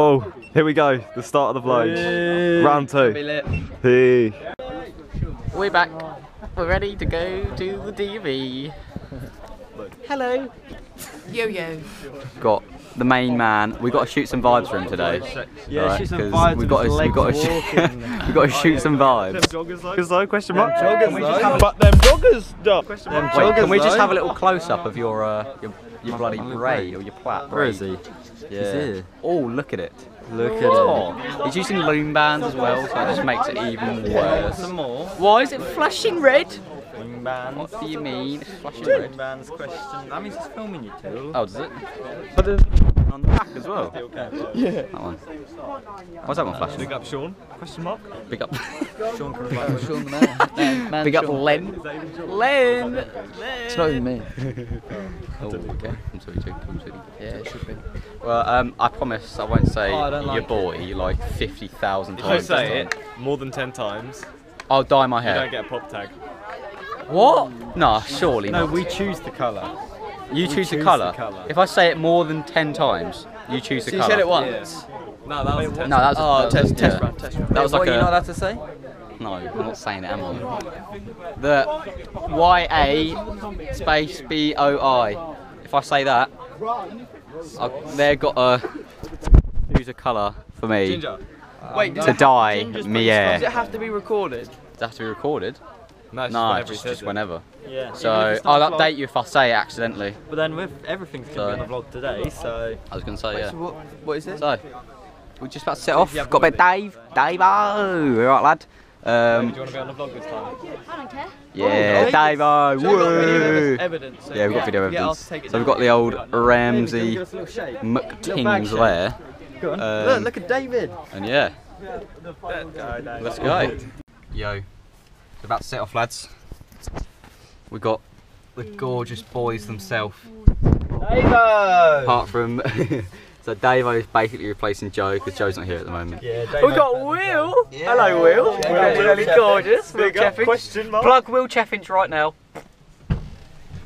Oh, here we go. The start of the vlog. Round two. Hey. We're back. We're ready to go to the DV. Hello. Yo yo. Got the main man. We got to shoot some vibes for him today. Yeah, Right, shoot some 'cause vibes. We with got his to. We got to. Shoot, we got to shoot some vibes. Joggers though? Question mark? Joggers But them joggers though. Question mark. Wait, can we just have a little close up of your uh, your, your bloody bray or your plat? Where is he? Yeah. Oh, look at it. Look at Oh, it. he's using loom bands as well, so it just makes it even worse. Some. Why is it flashing red? Wing bands. What do you mean? It's flashing Wing red. bands question. That means it's filming you too. Oh, does it? On the back as well. Yeah. That one. Why's that one flashing? Big up Sean. Question mark. Big up. Sean can run. Sean the man. man Big up Len. Len. It's not even me. oh, okay. I'm sorry, joking. I'm sorry. Yeah, it should be. Well, um, I promise I won't say Oh, I don't your like boy like 50,000 If I times. say it more than 10 times, I'll dye my hair. you hair. don't get a pop tag. What? No, surely No, not. No, we choose the colour. You choose, the, choose colour. the colour. If I say it more than 10 times, you choose the colour. You said it once. No, that was a test. No, that was Oh, that test, test yeah. run, test run. That was what like you a- not allowed to say? No, I'm not saying it, am I? The Y A space B O I. If I say that, I, they've got to choose a colour for me Ginger. Wait, to dye me does it have to be recorded? Does it have to be recorded? No, it's No, just whenever he just, says just it. whenever. Yeah. So I'll update you if I say it accidentally. But then with everything's gonna So- be on the vlog today, so I was going to say yeah. So what, what is this? So we're just about to set off. Got a bit of Dave. Dave, oh, all right, lad. Um, Do you want to be on the vlog this time? I yeah, Dave, oh, woo. Evidence. so Yeah, we've got video Yeah, I'll evidence. take it So we've got the old Ramsey Give us a little shake. McTings there. Go on. Um, look, look at David. And yeah, Go, David. let's go. Yo, about to set off, lads. We got the gorgeous boys themselves. Davo! Apart from, so Davo is basically replacing Joe because Joe's not here at the moment. Yeah, We got Will. Hello, Will. Yeah. Will, really Will gorgeous. Will Big Cheffins. question mark. Plug Will Cheffins right now.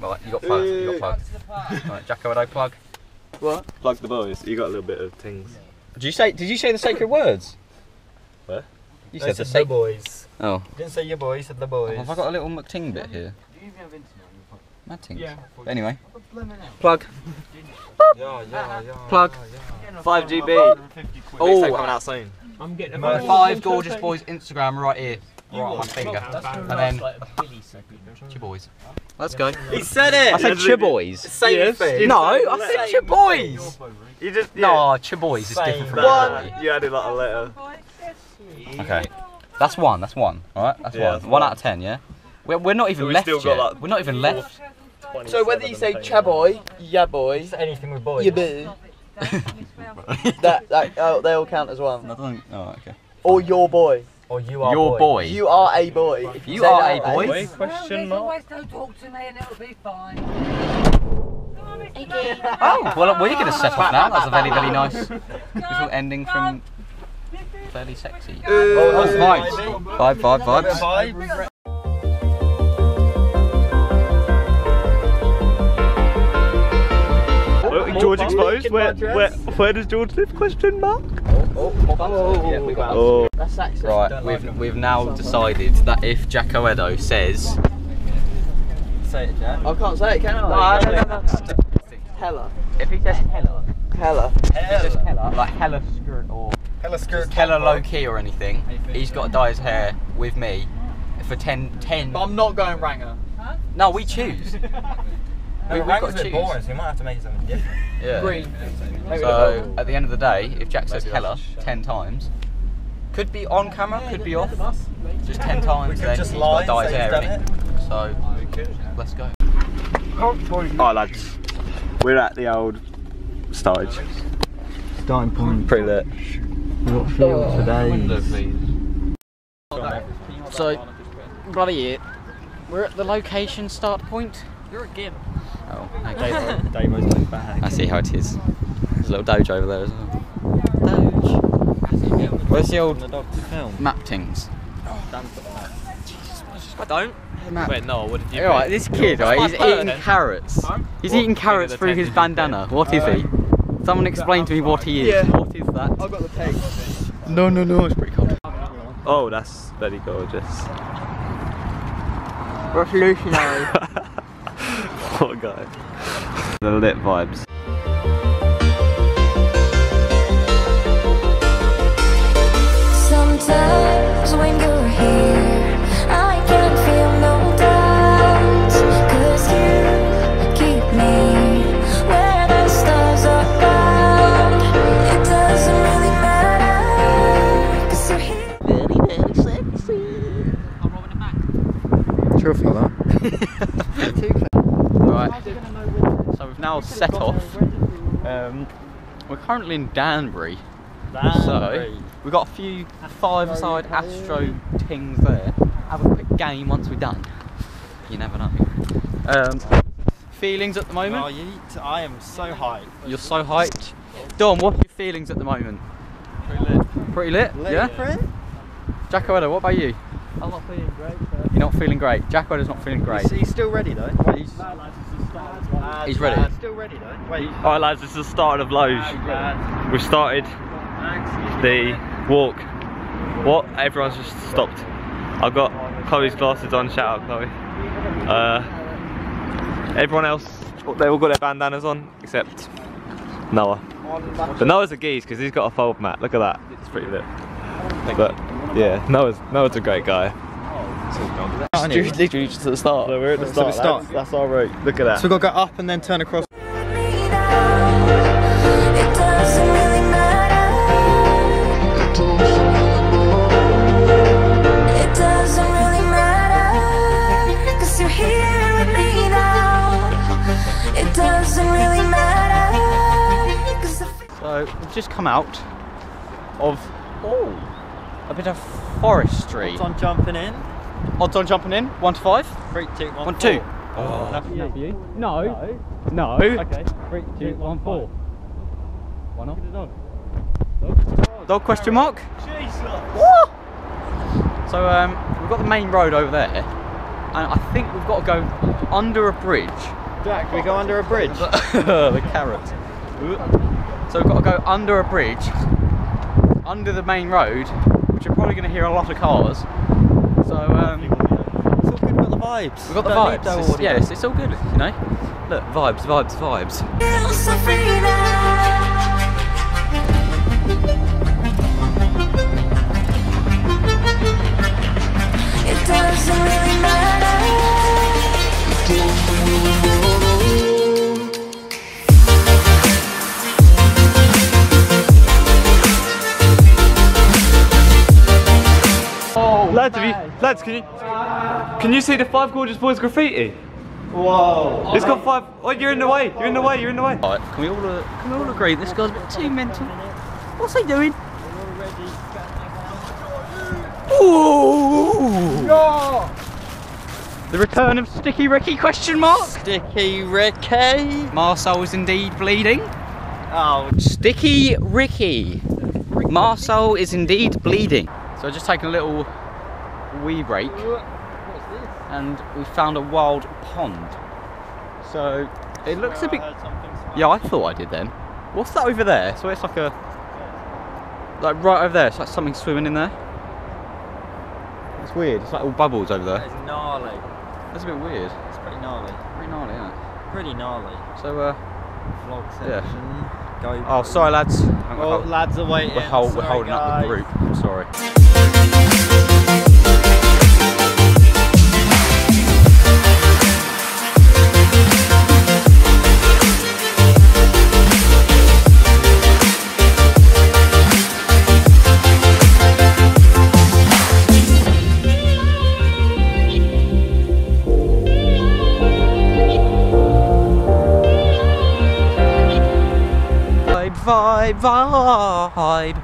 Right, you got plugged. You got plugged. Right, Jacko, I plug. What? Plug the boys. You got a little bit of things. Did you say? Did you say the sacred words? Where? You I said said the the boys. Oh, Didn't say your boys. you said the boys. have I got a little McTing bit here? Mad ting. Anyway, plug. Yeah, yeah, yeah. Plug. 5 GB. Oh, coming out soon. The five gorgeous boys Instagram right here, right on my finger, and then Chiboys. Let's go. He said it! I said Chiboys. Same Yes. thing. No, I said Chiboys. You just No, Chiboys is different from One. You added like a letter. Okay, that's one. That's one. All right, that's Yeah, one. that's One one. out of ten. Yeah. We're, we're not even we left still yet. got, like, we're not even left. So whether you say chaboy, yeah boy, anything with boys. yeah boo, that, that oh, they all count as one. I don't. Oh, okay. Or your boy. Or you are Your boy. You are a boy. If You say are a out boy? question mark. always don't talk to me and it'll be fine. Oh, well, we're going to set off now. That's a very, very nice little ending from fairly sexy. Oh, Oh, vibes. Vibe, vibe, vibes. George exposed. Where, where, where does George live? Question mark. Oh. oh, oh, oh That's access. Right, we've, we've now decided that if Jacko Edo says Say it, Jack. I can't say it, can I? No, no, no, no. Hella. if he says hella, Hella. just hella, like hella skirt or Hella skirt. hella low key or anything, he's got to dye his hair with me for 10, 10 But I'm not going ranger. No, we choose. we, we've got a to bit choose. boring, so you might have to make something different. Yeah. Green. So at the end of the day, if Jack says hella ten times, could be on camera, could be off, just ten times, could then just he's lie got to dye and his say hair. he's innit? So let's go. Alright lads, we're at the old stage. Starting point. Pretty lit. What feel today? So bloody it. We're at the location start point. You're a gimp. Oh, my bag. I see how it is. There's a little doge over there as well. Doge. Where's the old map things? I don't. Wait, no, what did you Alright, this kid, right, he's eating carrots. He's eating carrots through his attention did you bandana. What is he? Someone explain to me what he is. Yeah. What is that? I've got the peg. No, no, no. It's pretty cold. Oh, that's very gorgeous. Revolutionary. what a guy. The lit vibes. Sometimes when you're here, I can feel no doubts. Cause you keep me where the stars are bound. It doesn't really matter. Cause you're here. Very, very sexy. Sure fella. Right. So we've now set off. Um, we're currently in Danbury. So we've got a few five-side Astro things there. Have a quick game once we're done. You never know. Um, feelings at the moment? Oh, yeet. I am so hyped. You're so hyped. Dom, what are your feelings at the moment? Pretty lit. Pretty lit, yeah? Jacko Edda, what about you? I'm not feeling great, sir. You're not feeling great. Jacko Edda's not feeling great. He's, he's still ready though. Wait, he's, He's ready. He's still ready though. Wait. Alright lads, this is the start of Loge. We've started the walk. What? Everyone's just stopped. I've got Chloe's glasses on, shout out Chloe. Uh, everyone else, they all got their bandanas on, except Noah. But Noah's a geese because he's got a fold mat. Look at that. It's pretty lit. But yeah, Noah's Noah's a great guy. Literally just at the start. So we're at the So start. we start. That's, that's our route. Look at that. So we've got to go up and then turn across. me now. It doesn't really matter. It doesn't really matter. Cause you're here with me now. It doesn't really matter. Cause I feel So we've just come out of oh a bit of forestry. On jumping in. Odds on jumping in, one to five. Three, two, one, One, two. Oh, Enough for you? No. No. Okay. Three, two, one, four. Why not? Dog. Dog question mark? What? So um, we've got the main road over there, and I think we've got to go under a bridge. Jack, we go under a bridge. the carrot. So we've got to go under a bridge, under the main road, which you're probably going to hear a lot of cars. So um, It's all good, we've got the vibes. we've got the Don't vibes. It's- yeah, it's, it's all good, you know. Look, vibes, vibes, vibes. so free now. It doesn't really matter. Lads, have you, lads, can you can you see the five gorgeous boys graffiti? Whoa. It's got five. Oh, you're in the way. You're in the way. You're in the way. All right, can we all uh, can we all agree this guy's a bit too mental? What's he doing? Ooh! The return of Sticky Ricky question mark? Sticky Ricky. Marcel is indeed bleeding. Oh, Sticky Ricky. Marcel is indeed bleeding. So just taking a little wee break and we found a wild pond. So it looks a bit Yeah, I thought I did then. What's that over there? So it's like a like right over there, it's like something swimming in there. It's weird, it's like all bubbles over there. It's gnarly. That's a bit weird. It's pretty gnarly. Pretty gnarly, isn't? Pretty gnarly. So uh Vlog Yeah. Go. oh sorry lads. Well, lads are waiting. we're, hold, we're Sorry, holding up the group. I'm sorry. Vibe, vibe,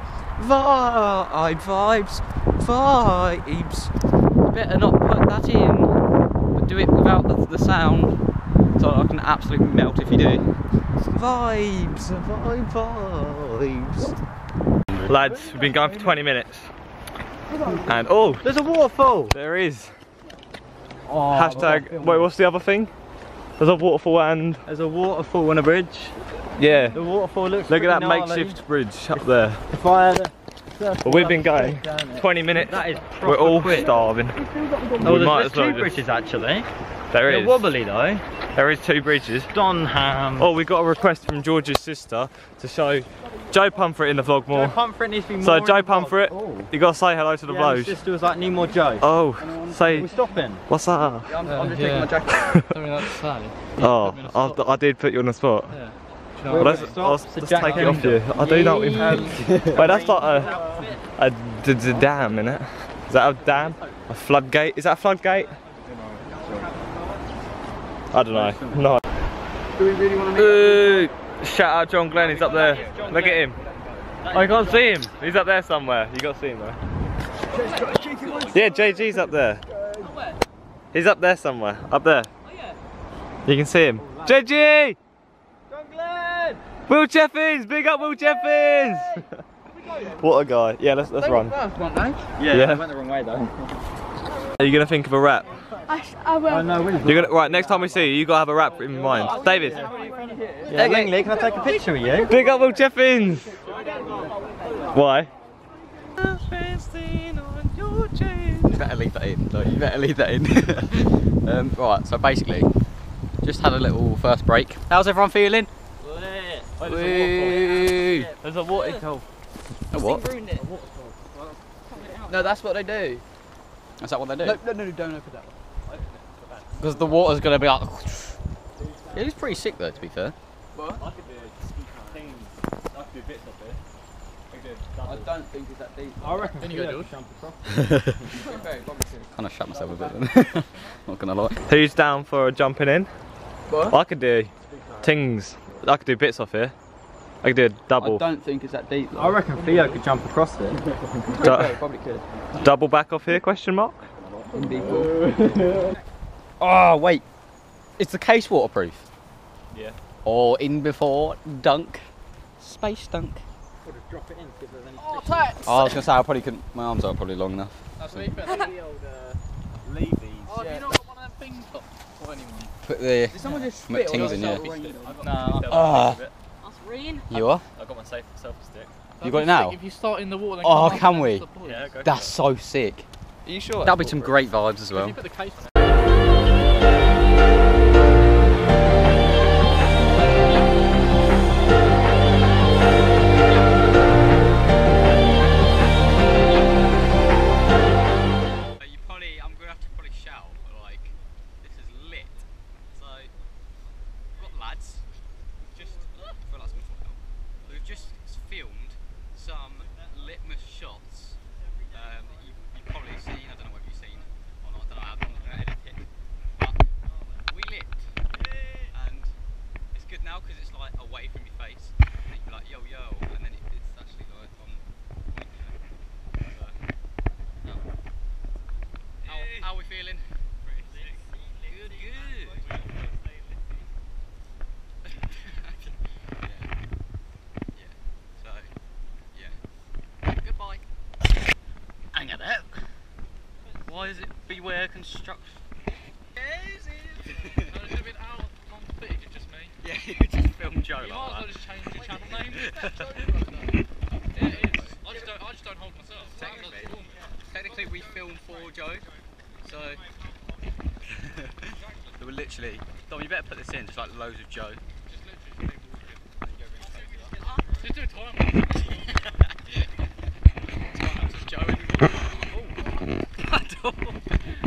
vibe, vibes, vibes. Better not put that in, but do it without the, the sound, so I can absolutely melt if you do. Vibes, vibe, vibes. Lads, we've been going for 20 minutes. And oh, There's a waterfall. there is. Hashtag. Wait, what's the other thing? There's a waterfall and There's a waterfall on a bridge. Yeah. The waterfall looks Look at that gnarly. makeshift bridge up there. If I had a Well, we've been going take down there. 20 minutes. That is We're all quick. starving. Oh, we there's, there's two just- bridges actually. There They're is. wobbly though. There is two bridges. Donham. Oh, we got a request from George's sister to show Joe Pumfret in the vlog more. Joe Pumfret needs to be more So in Joe the vlog. Pumfret, Oh. you gotta say hello to the Yeah, my vlogs. sister was like, need more Joe. Oh, Are say we stopping? what's up? I'm, I'm just taking my jacket. Something like to say. Oh, I, I did put you on the spot. Yeah. Well, let's, Stop. let's, It's a let's Jack take it off you. I do know what you mean. Wait, that's like a, a, d- d- dam, innit? Is that a dam? A floodgate? Is that a floodgate? I don't know. No. Do we really want to Ooh, shout out John Glenn, he's up there. Look at him. Oh, you can't see him. He's up there somewhere. You got to see him though. Yeah, JG's up there. He's up there somewhere. Up there. Oh, you can see him. JG! John Glenn! Will Jeffings! Big up Will Jeffings! what a guy. Yeah, let's, let's run. Yeah, Yeah. I went the wrong way though. Are you going to think of a rap? I, I will. Oh no, You're gonna right. Next time we see you, you gotta have a rap in mind. David, Yeah, Langley, can I take a picture of you? big up Will Jeffings. Why? You better leave that in. Like, you better leave that in. um, right, so basically, just had a little first break. How's everyone feeling? Woo. There's a water hole. A what? No, that's what they do. Is that what they do? No, no, no, don't open that one. Because the water's gonna be like. It is pretty sick though, to be fair. I don't think it's that deep. I reckon. Then you go, George. Kind of shut myself a bit then. Not gonna lie. Who's down for jumping in? What? I could do tings. I could do bits off here. I could do a I double, I don't think it's that deep. Though. I reckon Theo could jump across it. du- probably could. double back off here? Question mark. Indeed. Oh wait, it's the case waterproof? Yeah. Or in before dunk, space dunk. Drop it in, see if there's any Oh, I was gonna say I probably couldn't. My arms aren't probably long enough. That's what you put the old. Uh, leavies. oh, have you not got one of them things up for anyone? Put the Did someone just Mc spit on Tings in, yeah. No. Ah. That's rain. You are? I got my safe selfie stick. You got it now? If you start in the water, then Oh, come can we? stop. Yeah, go. That's so sick. Are you sure? That'll be some great vibes as If well. Me. Yeah, you just film Joe You might as like well that. just change the channel name. it is. I just don't, I just don't hold myself. Technically. Technically, we filmed for Joe, so. we were literally. Dom, you better put this in, just like loads of Joe. Just do a time. Just Joe anymore. Oh.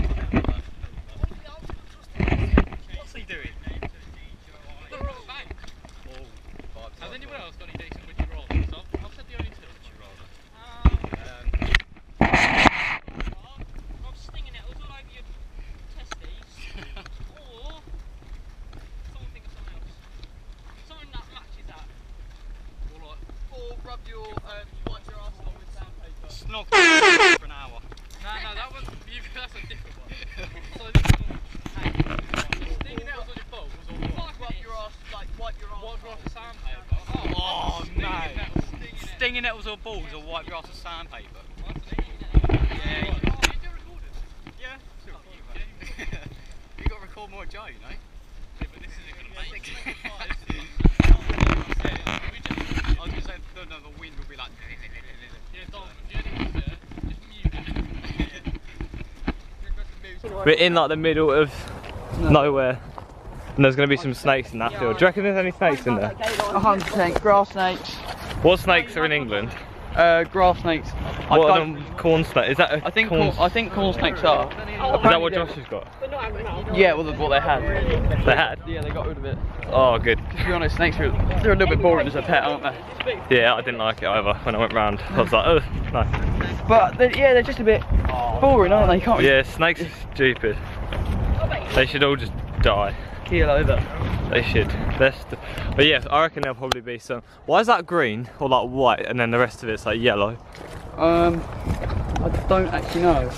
balls or sandpaper? Yeah. You got to record more Joe, you know? We're in like the middle of nowhere. And there's going to be some snakes in that field. Do you reckon there's any snakes in there? 100% grass snakes. What snakes are in England? Uh, grass snakes. I What are them corn snakes? Is that a I think corn, corn, I think corn snakes are. is that what Josh has got? Yeah, well, that's what they had. They had? Yeah, they got rid of it. Oh good. To be honest, snakes are they're a little bit boring as a pet, aren't they? Yeah, I didn't like it either when I went round. I was like, oh no. But they're, yeah, they're just a bit boring, aren't they? Can't Yeah, snakes are stupid. They should all just die. Keel over. They should. St- but yeah, I reckon there'll probably be some. Why is that green or like white and then the rest of it's like yellow? Um, I don't actually know.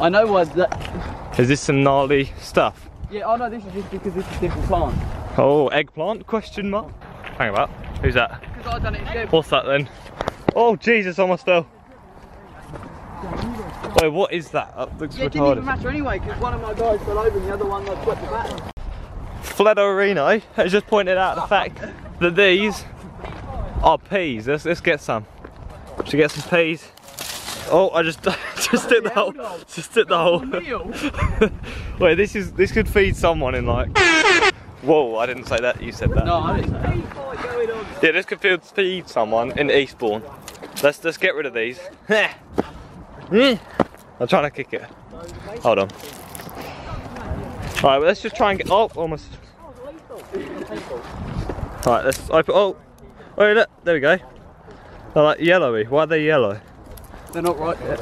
I know why that. Is this some gnarly stuff? Yeah, oh no, this is just because this is different plant. Oh, eggplant? Question mark. Hang about. Who's that? Because I done it instead. What's that then? Oh Jesus, almost fell. Wait, what is that? That looks Yeah, it didn't even retarded. matter anyway, because one of my guys fell over and the other one like swept it back. Fledorino eh? has just pointed out the fact that these are peas. Let's, let's get some. Should we get some peas? Oh, I just just did the whole, just did the whole. Wait, this is this could feed someone in like. Whoa, I didn't say that. You said that. No, I didn't say that. Yeah, this could feed, feed someone in Eastbourne. Let's let's get rid of these. Hmm. I'm trying to kick it. Hold on. Alright, well, let's just try and get. Oh, almost. Alright, let's open. Oh, wait, look, there we go. They're like yellowy. Why are they yellow? They're not right yet.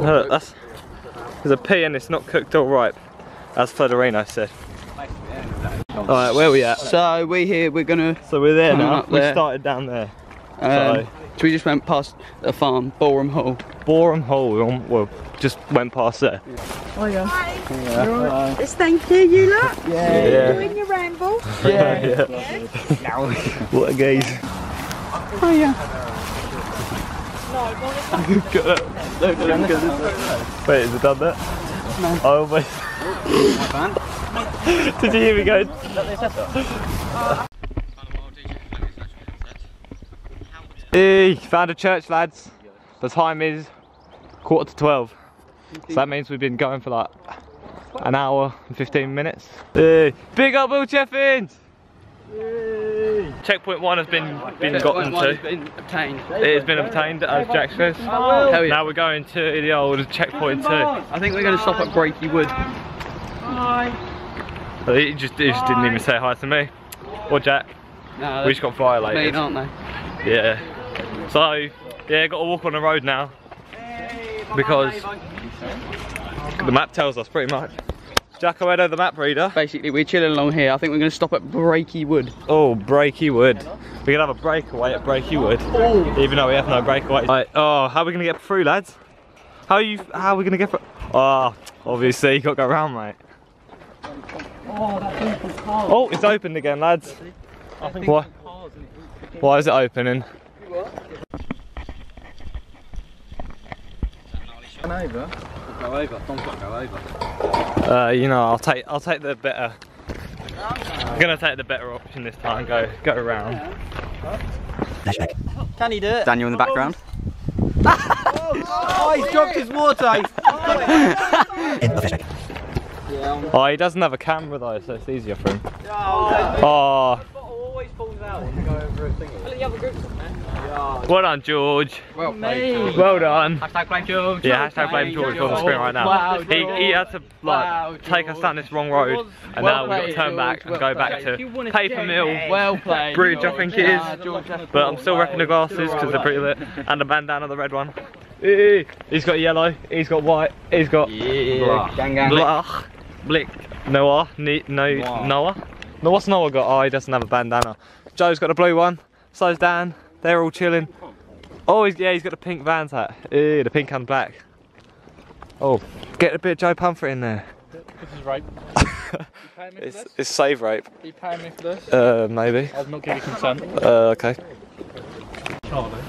No, look, that's. There's a pea and it's not cooked or ripe, as Fedorino said. Alright, where are we at? So we here, we're gonna. So we're there now. We there. started down there. Um, So- so we just went past a farm, Boreham Hall. Boreham Hall, we on- well, just went past there. oh, yeah. It's thank you, you lot. Yeah. Doing your ramble. yeah. what a gaze. Oh yeah. Wait, is it done that? No. I almost. Did you hear me go? Hey, found a church, lads. The time is quarter to 12. So that means we've been going for like an hour and 15 minutes. Hey, big up Will Cheffins! Checkpoint one has been been gotten One to. has been obtained. It has been obtained as Jack says. Oh, Hell yeah. Now we're going to the old checkpoint two. I think we're going to stop at Breaky Wood. But he just, he just didn't even say hi to me. Or Jack. No, We just got violated. mean, aren't they? Yeah. So, yeah, got to walk on the road now. Because the map tells us pretty much. Jacko Edo, the map reader. Basically, we're chilling along here. I think we're going to stop at Breaky Wood. Oh, Breaky Wood. We can have a breakaway at Breaky Wood. Oh. Even though we have no breakaway. Right, oh, how are we going to get through, lads? How are you, how are we going to get through? Oh, obviously, you got to go around, mate. Oh, that beautiful car. Oh it's opened again, lads. Why? Why is it opening? Go over. Tom's got to go over. Uh, you know, I'll take I'll take the better. I'm gonna take the better option this time. Go go around. Can he do it? Daniel in the background. Oh, he's dropped his water. Oh, he doesn't have a camera though, so it's easier for him. Oh, always falls out when you go over a thingy. well done, George. Well played. Well done. Hashtag blame George. Yeah, hashtag blame George on the screen right now. Wow, he, he had to like Wow, take us down this wrong road, and Well now we've got to played, turn back George, and go back played. to Paper Mill Well played. Bridge, I George. think it is. George, But I'm still repping the glasses because they're pretty lit, and the bandana, the red one. He's got yellow. He's got white. He's got Yeah. Gang gang. Blach. Blick. Noah. Ne no. Noah. No, what's Noah got? Oh, he doesn't have a bandana. Joe's got the blue one. So's Dan. They're all chilling. Oh, he's, yeah, he's got the pink Vans hat. Eh, the pink and black. Oh, get a bit of Joe Pumfret in there. This is rape. paying me for It's, it's save rape. Are you paying me for this? Uh, maybe. I've not given consent. Uh, okay. Charlie.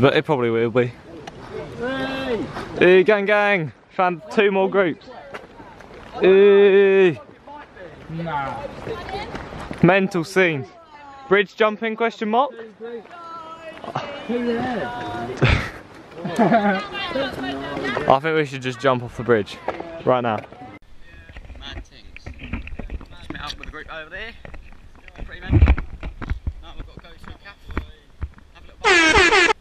Bit- It probably will be. Hey, gang, gang! Found two more groups. Hey. Nah. Mental scene. Bridge jumping question mark? I think we should just jump off the bridge right now. Mad things. Just met up with group over there. Pretty mental. Now we've got to go to a cafe. Have a little